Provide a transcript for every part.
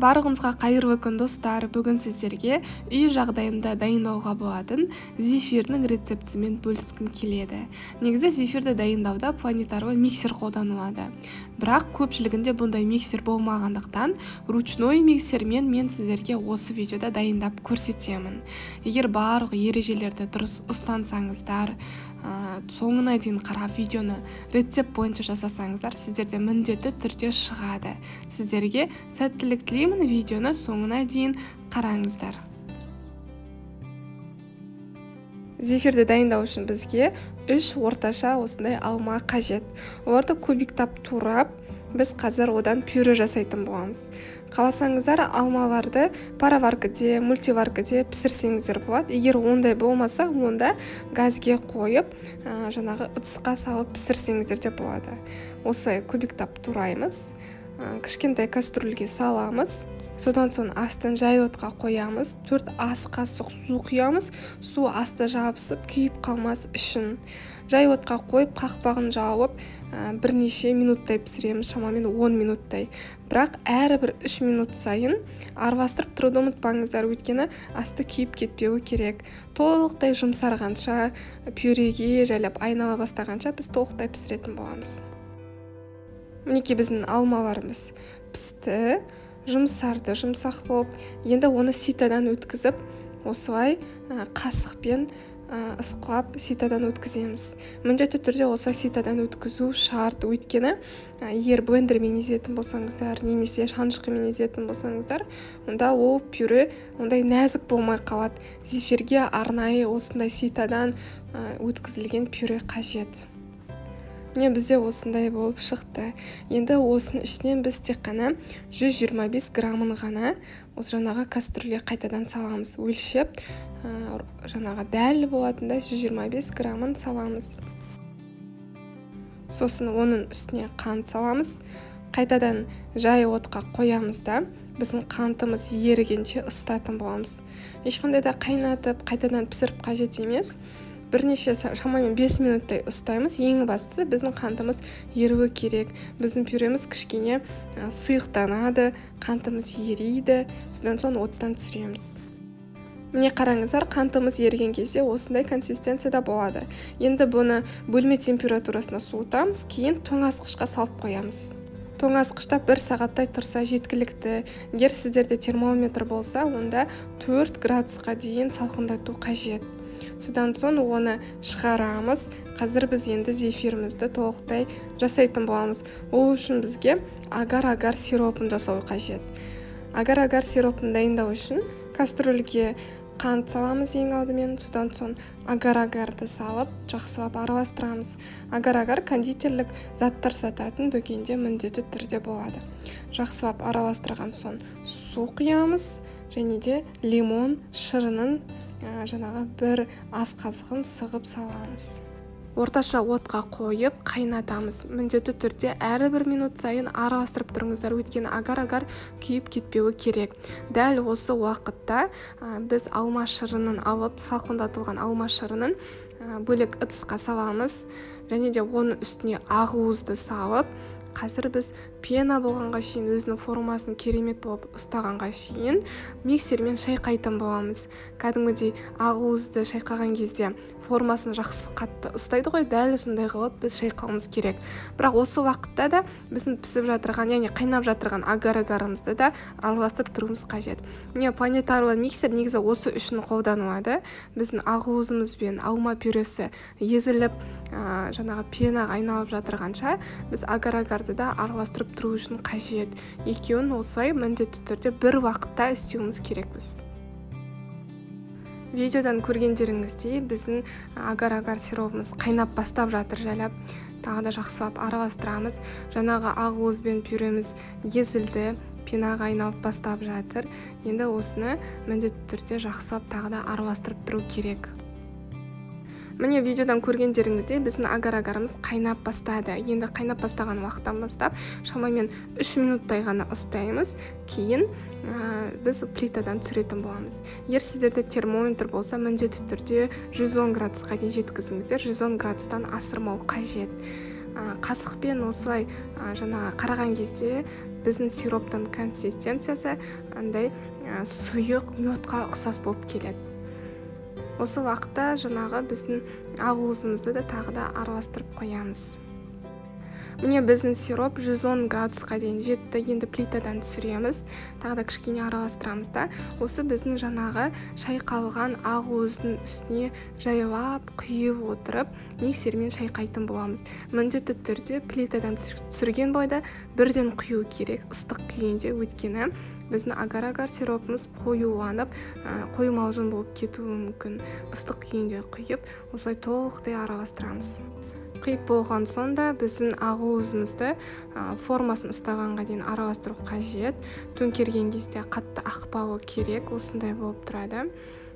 барлығыңызға қайырлы күн достар. Бүгін сіздерге үй жағдайында дайындауға болатын зефирдің рецептісімен бөліскім келеді. Негізі зефирді дайындауда планетарлы миксер қолданылады. Бірақ көпшілігінде бұндай миксер болмағандықтан ручной миксермен мен сіздерге осы видеода дайындап көрсетемін. Егер барлық ережелерді дұрыс ұстансаңыздар ә, соңына дейін қарап видеоны рецепт бойынша жасасаңыздар сіздерде міндетті түрде шығады. Сіздерге сәттілік тілеймін. Видеоны соңына дейін қараңыздар. Зефирді дайындау үшін бізге үш орташа осындай алма қажет. Оларды кубиктап турап біз қазір одан пюре жасайтын боламыз. Қаласаңыздар алмаларды пароваркіде мультиваркіде пісірсеңіздер болады. Егер ондай болмаса онда газге қойып ә, жаңағы ыдысқа салып пісірсеңіздер де болады. Осылай кубиктап тураймыз. Кішкентай кастрюльге саламыз. Содан соң астын жай отқа қоямыз. Төрт ас қасық су құямыз. Су асты жабысып күйіп қалмас үшін. Жай отқа қойып қақпағын жауып ә, бірнеше минуттай пісіреміз. Шамамен 10 минуттай. Бірақ әрбір үш минут сайын араластырып тұруды ұмытпаңыздар. Өйткені асты күйіп кетпеуі керек. Толықтай жұмсарғанша пюреге жайлап айнала бастағанша біз толықтай пісіретін боламыз. Мінекей біздің алмаларымыз пісті жұмсарды жұмсақ болып енді оны ситадан өткізіп осылай қасықпен ысқылап ситадан өткіземіз. Міндетті түрде осылай ситадан өткізу шарт. Өйткені егер блендермен езетін болсаңыздар немесе шанышқымен езетін болсаңыздар онда ол пюре ондай нәзік болмай қалады. Зефирге арнайы осындай ситадан өткізілген пюре қажет. Міне бізде осындай болып шықты. Енді осының ішінен біз тек қана 125 граммын ғана осы жаңағы кастрюльге қайтадан саламыз. Өлшеп ә, жаңағы дәл болатындай 125 граммын саламыз. Сосын оның үстіне қант саламыз. Қайтадан жай отқа қоямыз да біздің қантымыз ерігенше ысытатын боламыз. Ешқандай да қайнатып қайтадан пісіріп қажет емес. Бірнеше шамамен 5 минуттай ұстаймыз. Ең бастысы біздің қантымыз еруі керек. Біздің пюреміз кішкене сұйықтанады қантымыз ериді содан соң оттан түсіреміз. Міне қараңыздар қантымыз еріген кезде осындай консистенцияда болады. Енді бұны бөлме температурасына суытамыз кейін тоңазытқышқа салып қоямыз. Тоңазытқышта бір сағаттай тұрса жеткілікті. Егер сіздерде термометр болса онда 4 градусқа дейін салқындату қажет. Содан соң оны шығарамыз. Қазір біз енді зефирімізді толықтай жасайтын боламыз. Ол үшін бізге агар-агар сиропын жасау қажет. Агар-агар сиропын дайындау үшін кастрюльге қант саламыз ең алдымен. Содан соң агар-агарды салып жақсылап араластырамыз. Агар-агар кондитерлік заттар сататын дүкенде міндетті түрде болады. Жақсылап араластырған соң су құямыз және де лимон шырынын жаңағы бір ас қазығын сығып саламыз. Орташа отқа қойып қайнатамыз. Міндетті түрде әрбір минут сайын араластырып тұрыңыздар. Өйткені агар-агар күйіп кетпеуі керек. Дәл осы уақытта біз алма шырынын алып салқындатылған алма шырынын бөлек ыдысқа саламыз. Және де оның үстіне ақуызды салып қазір біз пена болғанға шейін өзінің формасын керемет болып ұстағанға шейін миксермен шайқайтын боламыз. Кәдімгідей ақуызды шайқаған кезде формасын жақсы қатты ұстайды ғой дәл сондай қылып біз шайқауымыз керек. Бірақ осы уақытта да біздің пісіп жатырған яғни қайнап жатырған агар агарымызды да араластырып тұруымыз қажет. Міне планетарлы миксер негізі осы үшін қолданылады. Біздің ақуызымыз бен алма пюресі езіліп ә, жаңағы пенаға айналып жатырғанша біз агар агарды да араластырып тұру үшін қажет. Екеуін осылай міндетті түрде бір уақытта істеуіміз керекпіз. Видеодан көргендеріңіздей біздің агар-агар сиропымыз қайнап бастап жатыр жайлап. Тағы да жақсылап араластырамыз. Жаңағы ақуыз бен пюреміз езілді пенаға айналып бастап жатыр. Енді осыны міндетті түрде жақсылап тағы да араластырып тұру керек. Міне видеодан көргендеріңіздей біздің агар-агарымыз қайнап бастады. Енді қайнап бастаған уақыттан бастап шамамен үш минуттай ғана ұстаймыз. Кейін ә, біз плитадан түсіретін боламыз. Егер сіздерде термометр болса міндетті түрде 110 градусқа дейін жеткізіңіздер. 110 градустан асырмау қажет. Қасықпен осылай жаңағы қараған кезде біздің сироптың консистенциясы андай сұйық медқа ұқсас болып келеді. Осы уақытта жаңағы біздің ақуызымызды да тағы да араластырып қоямыз. Міне біздің сироп 110 градусқа дейін жетті. Енді плитадан түсіреміз. Тағы да кішкене араластырамыз да. Осы біздің жаңағы шайқалған ақуыздың үстіне жайлап құйып отырып миксермен шайқайтын боламыз. Міндетті түрде плитадан түсірген бойда бірден құю керек. Ыстық күйінде. Өйткені біздің агар агар сиропымыз қоюланып қоймалжың болып кетуі мүмкін. Ыстық күйінде құйып осылай толықтай араластырамыз. Қиып болған соң да біздің ақуызымызды формасын ұстағанға дейін араластыру қажет. Төңкерген кезде қатты ақпауы керек осындай болып тұрады. ә,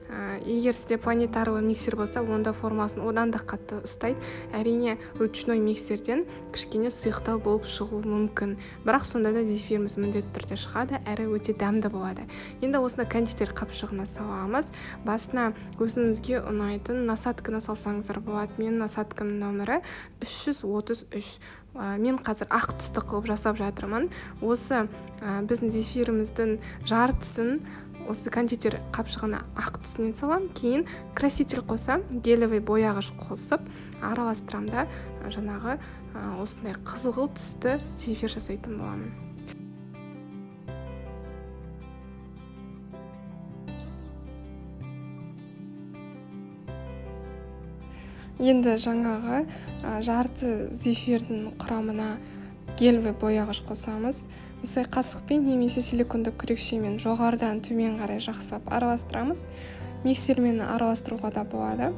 егер сізде планетарлы миксер болса онда формасын одан да қатты ұстайды. Әрине ручной миксерден кішкене сұйықтау болып шығуы мүмкін. Бірақ сонда да зефиріміз міндетті түрде шығады әрі өте дәмді болады. Енді осында кондитер қапшығына саламыз. Басына өзіңізге ұнайтын насадканы салсаңыздар болады. Менің насадкамның нөмірі 333 ә, мен қазір ақ түсті қылып жасап жатырмын. Осы ә, біздің зефиріміздің жартысын осы кондитер қапшығына ақ түсінен саламын кейін краситель қосам гелевый бояғыш қосып араластырамын да жаңағы осындай қызғылт түсті зефир жасайтын боламын. Енді жаңағы жарты зефирдің құрамына гелевый бояғыш қосамыз. Осылай қасықпен немесе силикондық күрекшемен жоғарыдан төмен қарай жақсылап араластырамыз. Миксермен араластыруға да болады.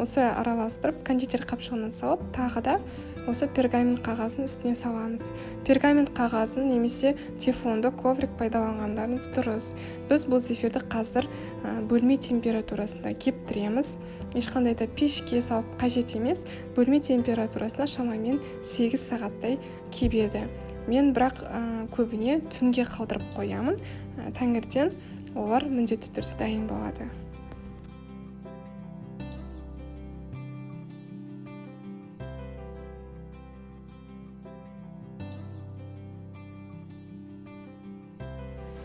Осы араластырып кондитер қапшығына салып тағы да осы пергамент қағазын үстіне саламыз. Пергамент қағазын немесе тефонды коврик пайдаланғандарыңыз дұрыс. Біз бұл зефирді қазір бөлме температурасында кептіреміз. Ешқандай да пешке салып қажет емес. Бөлме температурасында шамамен 8 сағаттай кебеді. Мен бірақ көбіне түнге қалдырып қоямын. Ә, таңертең олар міндетті түрде дайын болады.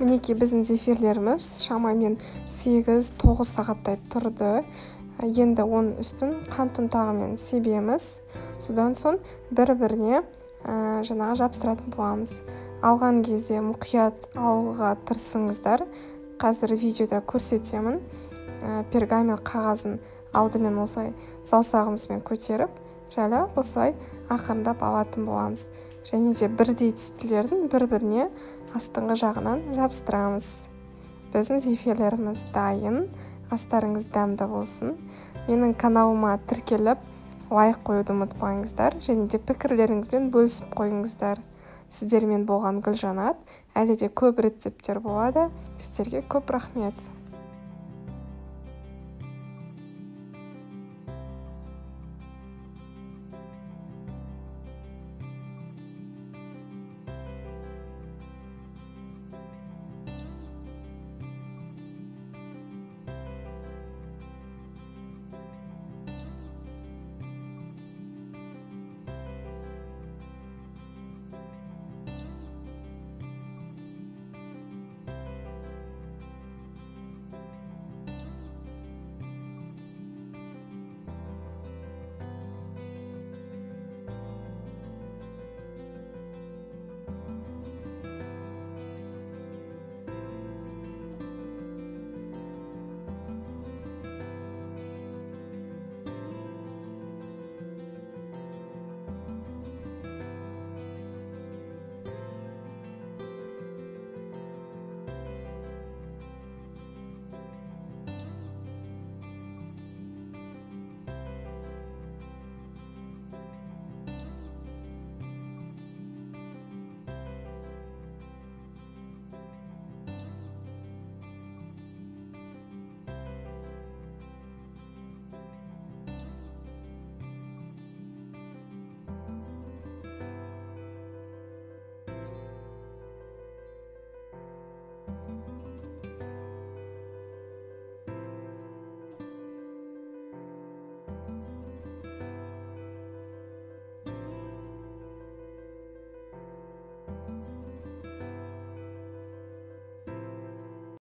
Мінекей біздің зефирлеріміз шамамен 8-9 сағаттай тұрды. Енді оның үстін қант ұнтағымен себеміз. Содан соң бір біріне ә, жаңағы жабыстыратын боламыз. Алған кезде мұқият алуға тырысыңыздар. Қазір видеода көрсетемін. Ә, пергамент қағазын алдымен осылай саусағымызбен көтеріп жайлап осылай ақырындап алатын боламыз. Және де бірдей түстілердің бір біріне астыңғы жағынан жабыстырамыз. Біздің зефирлеріміз дайын астарыңыз дәмді болсын. Менің каналыма тіркеліп лайк қоюды ұмытпаңыздар және де пікірлеріңізбен бөлісіп қойыңыздар. Сіздермен болған гүлжанат әлі де көп рецепттер болады. Сіздерге көп рахмет.